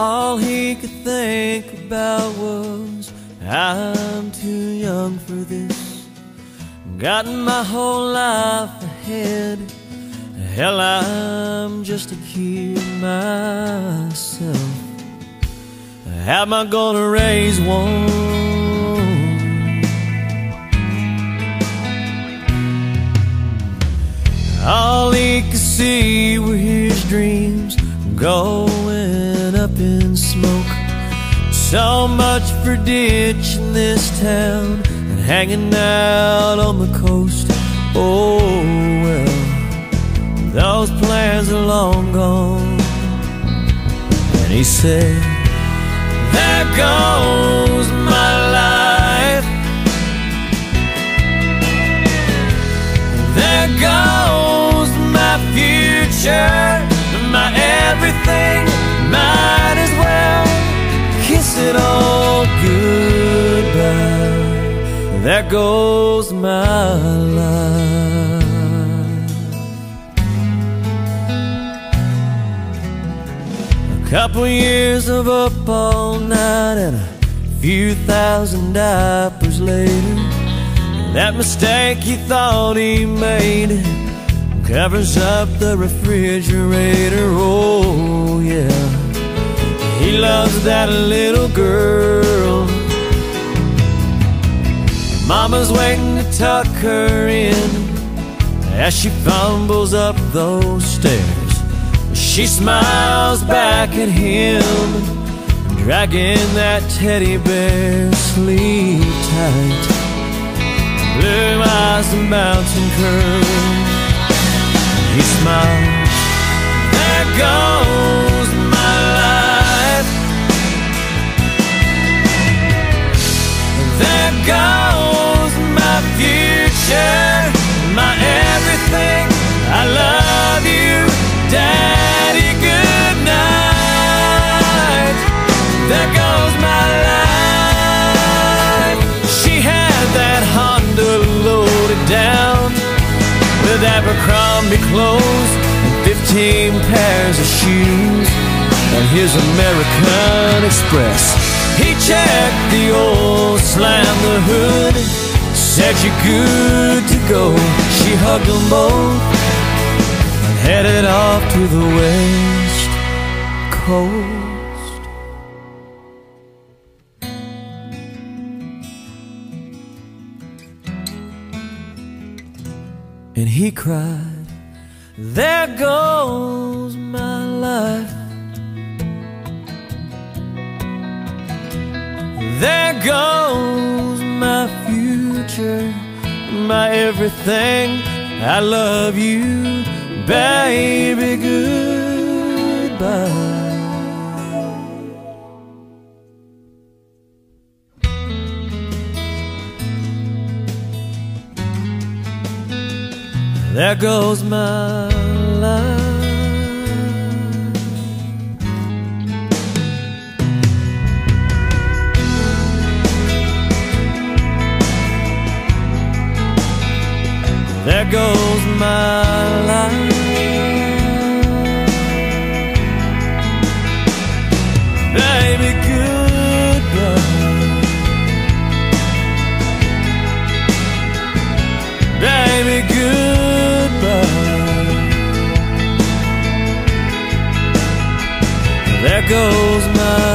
All he could think about was, I'm too young for this. Got my whole life ahead. Hell, I'm just a kid myself. How am I gonna raise one? All he could see were his dreams going up in smoke. So much for ditching this town and hanging out on the coast. Oh well, those plans are long gone. And he said, There goes There goes my life. A couple years of up all night and a few thousand diapers later. That mistake he thought he made covers up the refrigerator. Oh, yeah. He loves that little girl. Mama's waiting to tuck her in as she fumbles up those stairs. She smiles back at him, dragging that teddy bear sleep tight blue eyes and mountain curve. He smiles. There goes with clothes and 15 pairs of shoes. And his American Express. He checked the oil, slammed the hood, said you're good to go. She hugged them both and headed off to the west coast. And he cried, There goes my life. There goes my future, my everything. I love you, baby. Goodbye. There goes my life. There goes my life. goes my